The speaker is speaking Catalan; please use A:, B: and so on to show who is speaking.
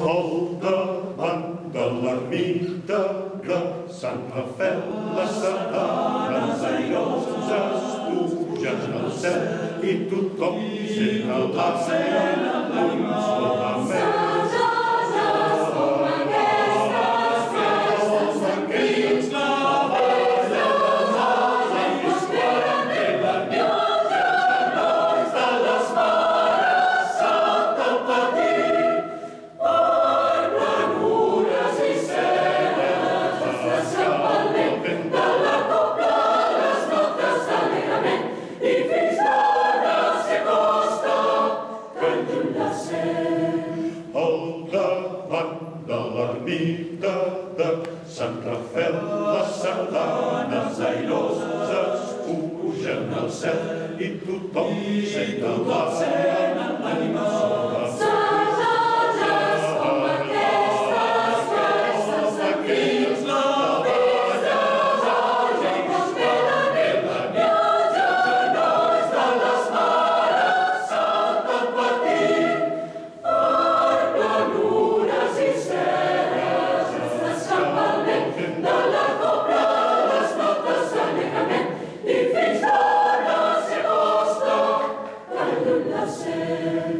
A: al davant de l'ermita de Sant Rafel, les sardanes airoses pugen al cel i tothom sent el seu l'ermita de Sant Rafel, les sardanes airoses pugen al cel i tothom sent el cel.
B: Hallelujah, say.